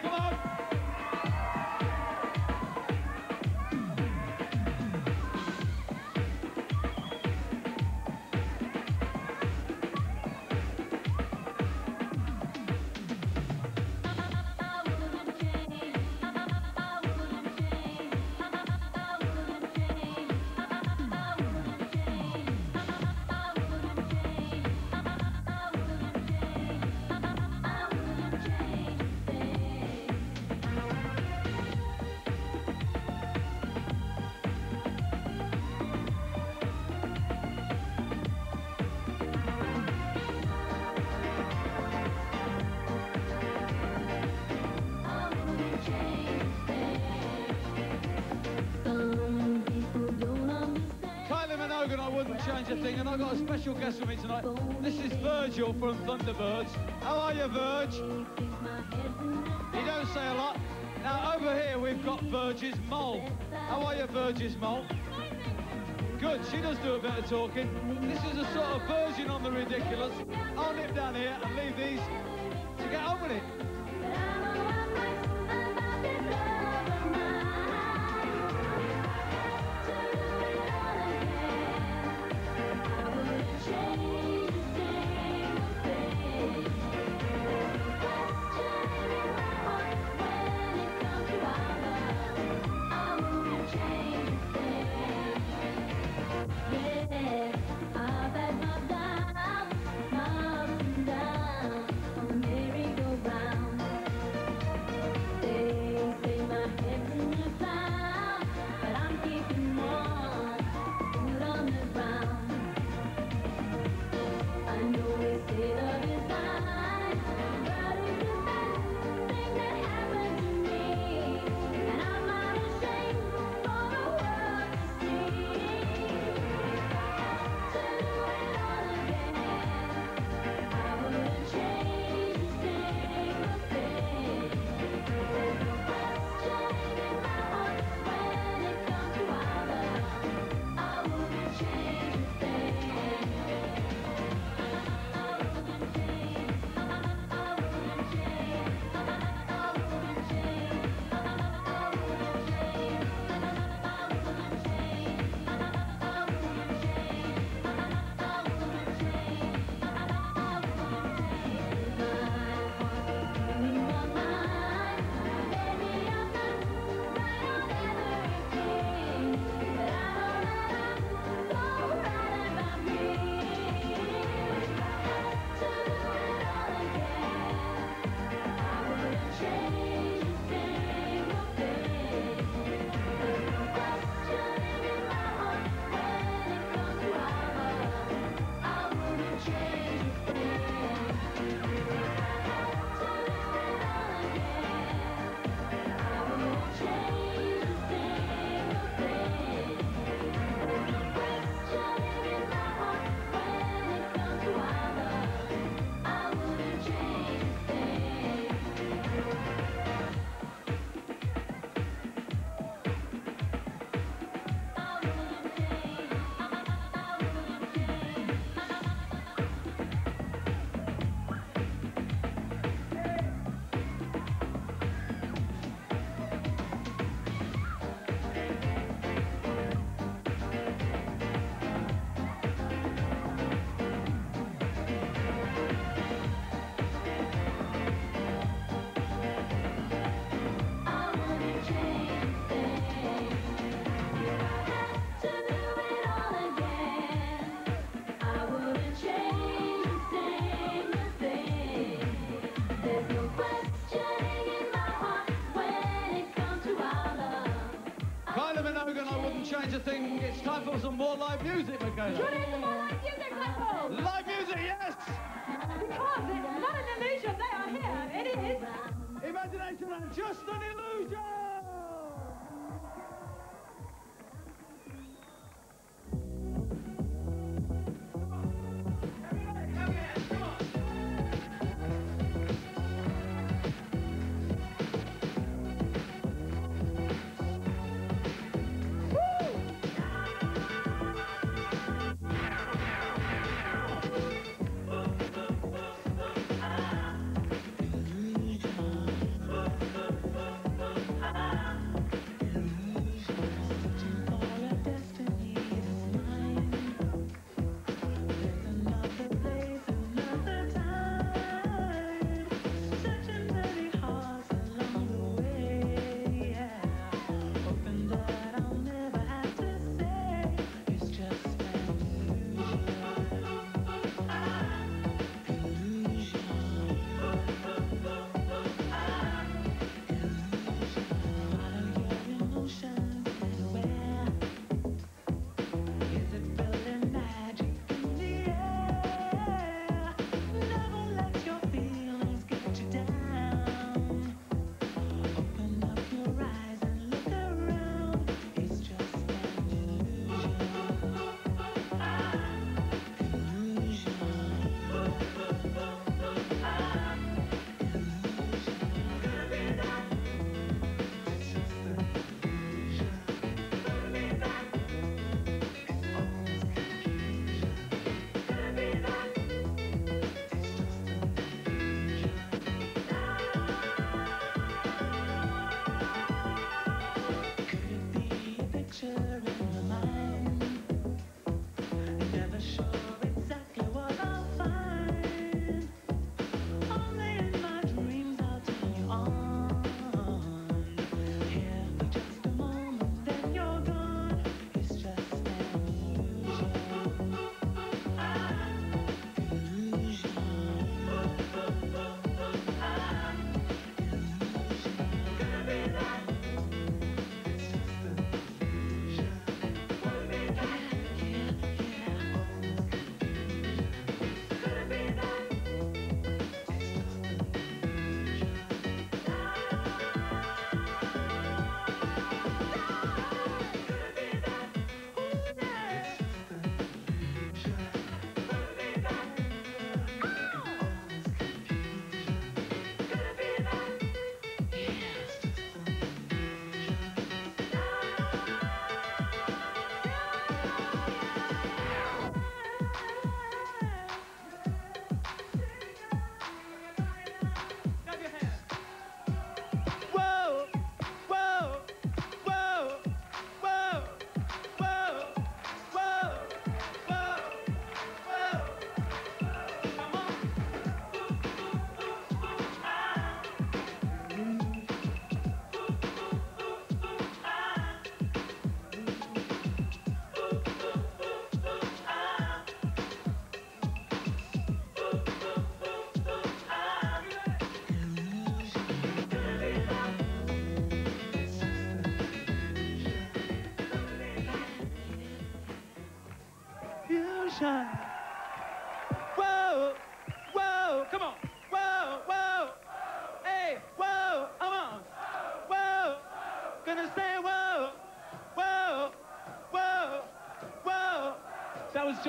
Come on. Thing, and I've got a special guest with me tonight. This is Virgil from Thunderbirds. How are you, Virg? You don't say a lot. Now, over here, we've got Virg's mole. How are you, Virg's mole? Good, she does do a bit of talking. This is a sort of version on the ridiculous. I'll nip down here and leave these to get on with it. More live music, Michaela. Tune in more live music, Michael. Live music, yes. Because it's not an illusion, they are here. It is. Imagination and just an illusion.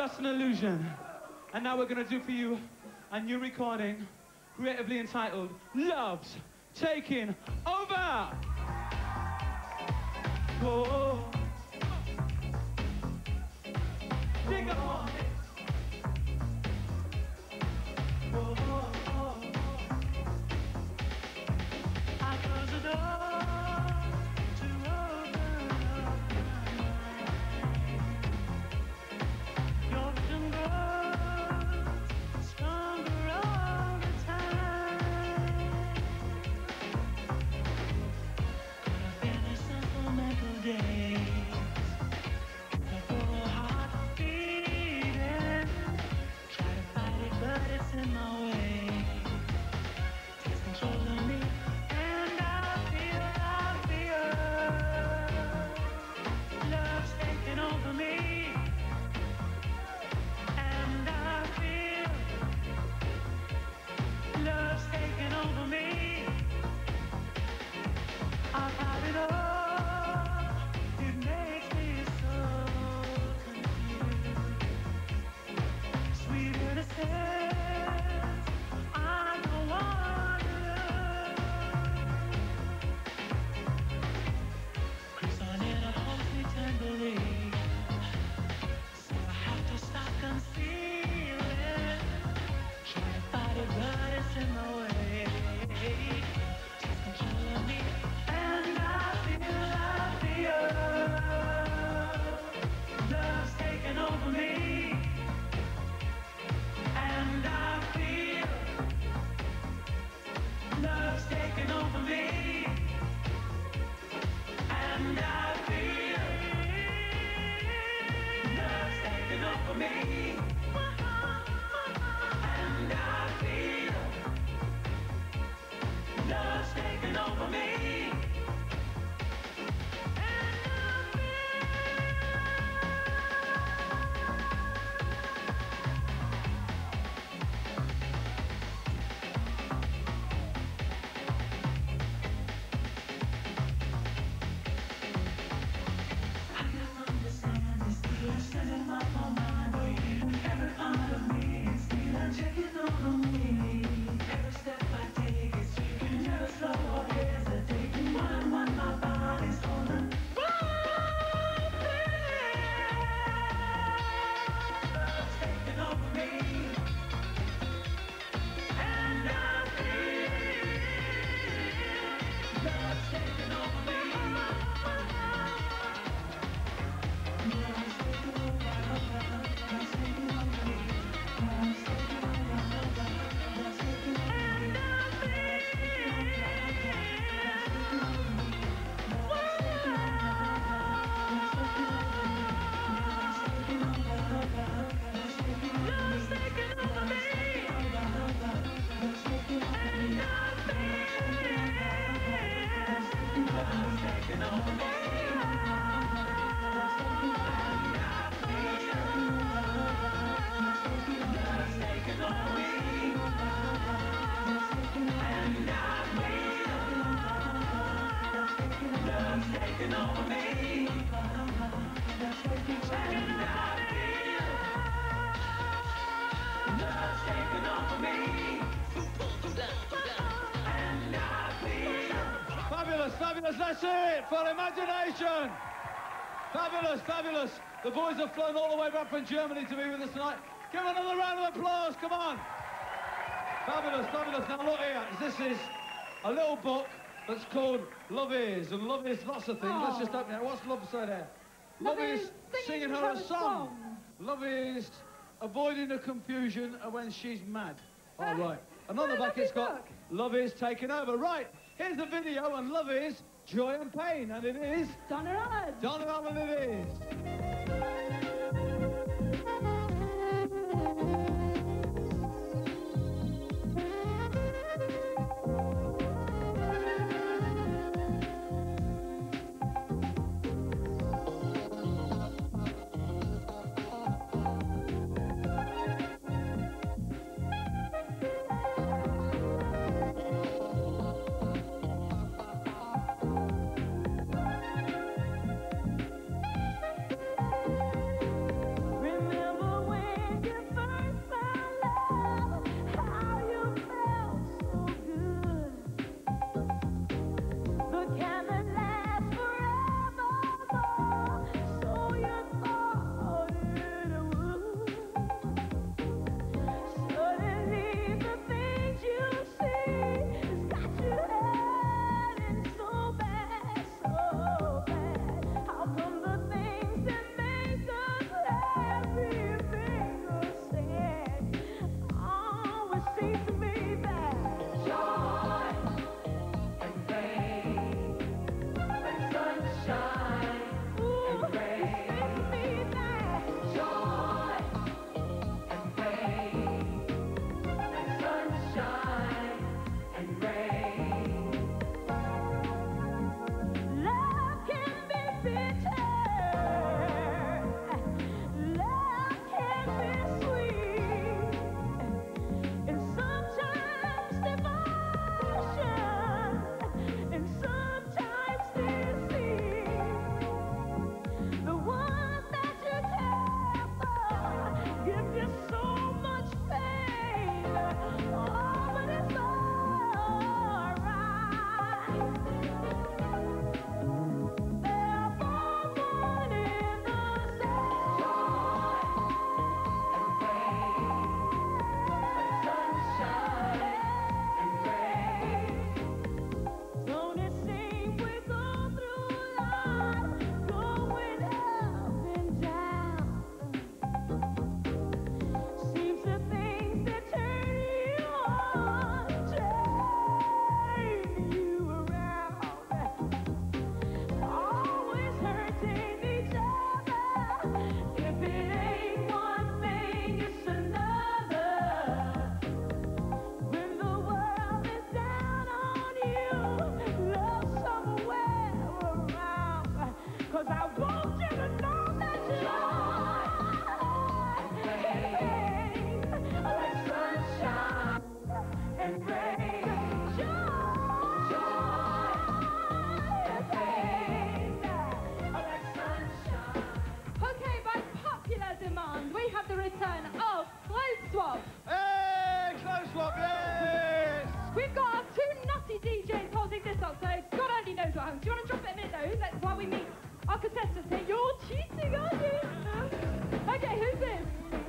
Just an illusion. And now we're gonna do for you a new recording, creatively entitled Love's Taking Over. Oh. Fabulous, it for imagination. Fabulous, fabulous. The boys have flown all the way back from Germany to be with us tonight. Give another round of applause, come on. Fabulous, fabulous. Now look here, this is a little book that's called Love Is, and love is lots of things. Let's just open it. What's love say there? Love, Love is singing singing her a song. song. Love is avoiding the confusion of when she's mad. All Ah, right. And on the back it's got book. Love is taking over. Right. Here's the video, and love is joy and pain, and it is Donna Allen. Donna Allen. It is.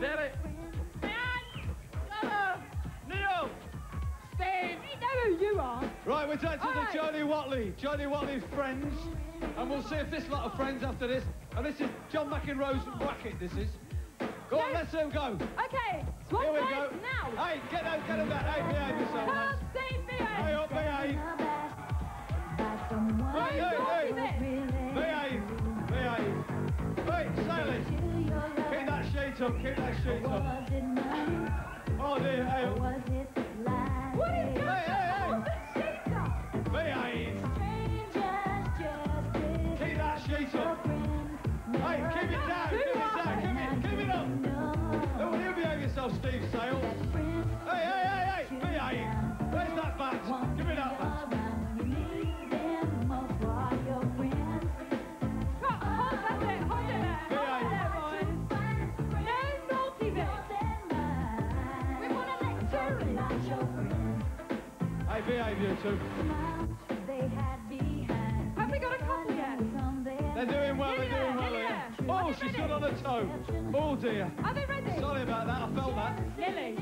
Derek, Neil! Steve. We know who you are. Right, we're down to All the right. Jody Watley. Jody Watley's friends. And we'll see if this lot of friends after this. And this is John McEnroe's bracket, this is. Go on, let's see him go. Okay, swap Here we go. now. Hey, get them, get back. Hey, behave yourself, Come Steve, Hey, behave. up, behave. Why Hey, are hey, up, keep that sheet up. Oh dear, hey, up. What is Hey, hey, hey. Oh, up. behave. Keep that sheet up. Hey, keep it down, keep it down, keep it, keep it up. Oh, you behave yourself, Steve Sale. Two. Have we got a couple yet? They're doing well, they're doing well. Lily, yeah. Oh, they she's got on her toe. Oh dear. Are they ready? Sorry about that, I felt that. Lily.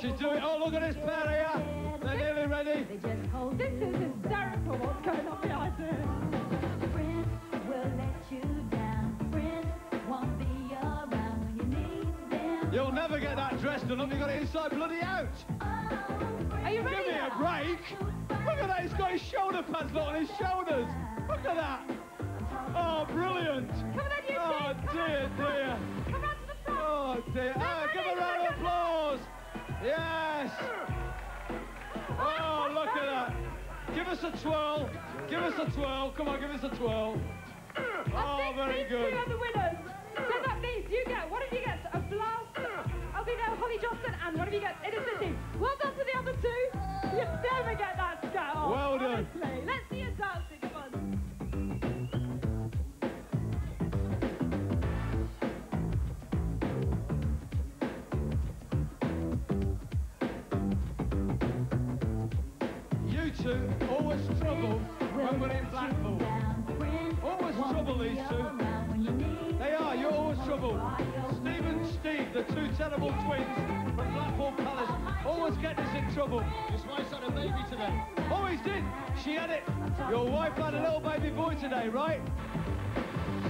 She's doing, oh look at this pair here. They're nearly ready. This is hysterical what's going on behind here. You'll never get that dress done up, you got it inside bloody out. Break. Look at that, he's got his shoulder pads on his shoulders. Look at that. Oh, brilliant. Come on you Oh. Come dear, on. dear. Come round to the front. Oh dear. Oh, give a round of applause. Yes. Oh, oh, oh, look at that. Give us a twirl. Give us a twirl. Come on, give us a twirl. Oh, I think very these good. two are the winners. So that means you get, one of you gets a Albino Johnson, and one of you gets Innocent Well done to the other two. You never get that scat off. Well done. honestly. Let's see you dancing, come on. You two always struggle when we're in Blackpool. Always trouble, these two. They are, you're always trouble. Steve and Steve, the two terrible twins from Blackpool Palace, always get us in trouble. His wife's had a baby today. Always did. She had it. Your wife had a little baby boy today, right?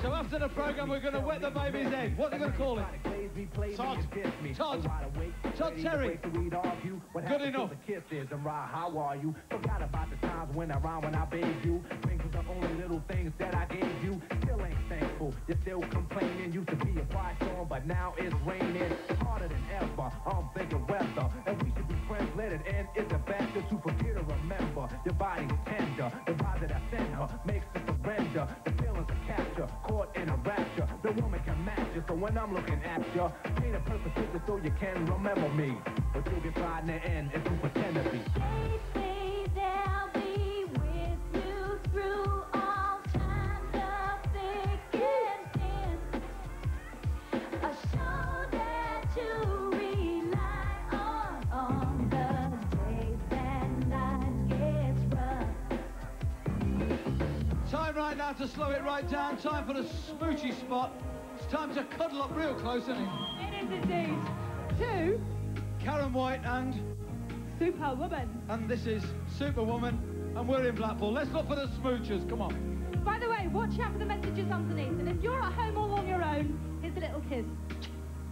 So after the program, we're going to wet the baby's egg. What are they going to call it? Todd. Todd. Todd Terry. Good enough. Kisses and ride, how are you? Forgot about the times when I rhyme when I bathed you. Things the only little things that I gave you. Still ain't thankful. You're still complaining. Used to be a quiet storm, but now it's raining. Harder than ever. I'm thinking weather. And we should be friends. Let it end. It's a bastard to forget or remember. Your body's tender. The vibe that I send her makes her surrender. The feelings are capture. Caught in a rapture. The woman can So when I'm looking at you, paint a perfect picture so you can remember me. But you'll get tried in the end if you pretend to be. Time right now to slow it right down. Time for the smoochy spot. Time to cuddle up real close, isn't it? It is indeed. Two, Karyn White and Superwoman. and this is Superwoman, and we're in Blackpool. Let's look for the smoochers. Come on. By the way, watch out for the messages underneath. And if you're at home all on your own, here's a little kiss.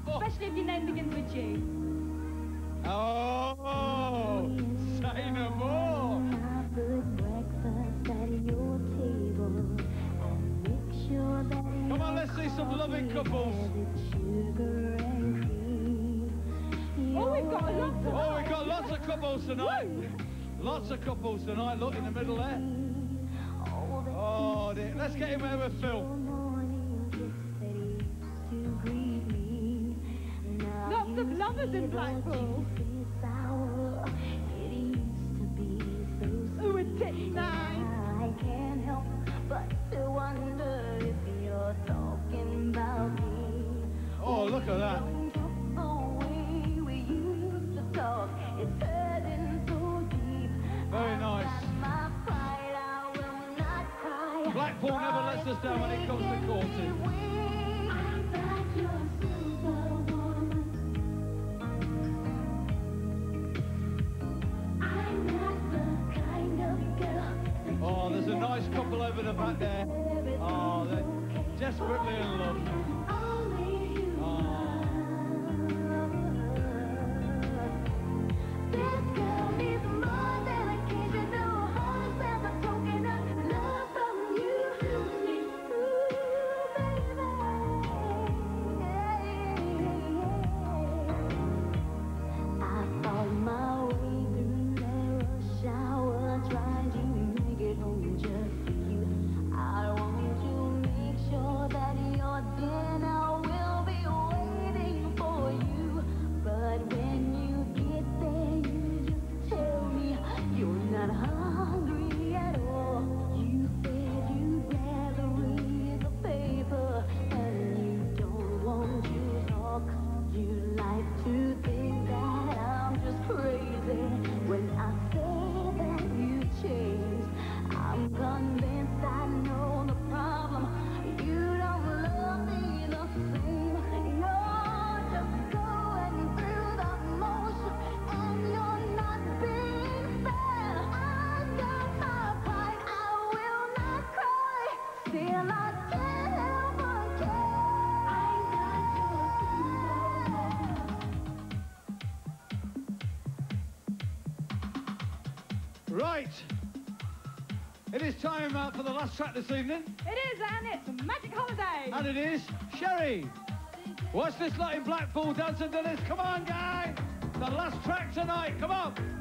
Oh, Especially if your name begins with G. Lots of couples tonight. Look in the middle there. Oh, dear. Let's get him over Phil. Lots of lovers in Blackpool. Blackpool never lets us down when it comes to courting. Oh, there's a nice couple over the back there. Oh, they're desperately in love. Right. It is time uh, for the last track this evening, It is, and it's Magic Holiday. and it is Sherry. Watch this lot in Blackpool dancing to this. Come on, guy. The last track tonight. Come on.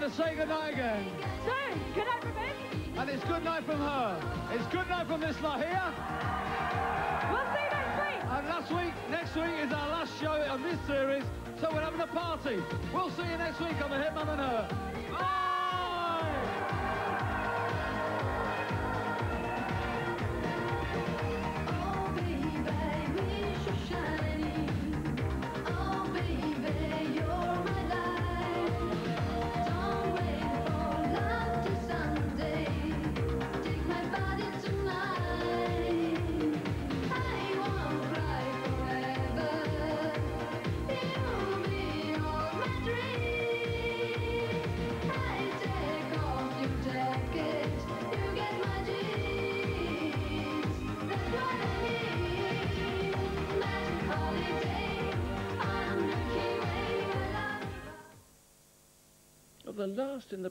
Time to say goodnight again. So, good night from him. And it's good night from her. It's good night from this lot here. We'll see you next week. And last week, next week is our last show of this series, so we're having a party. We'll see you next week on the Hitman and Her. Bye! The last in the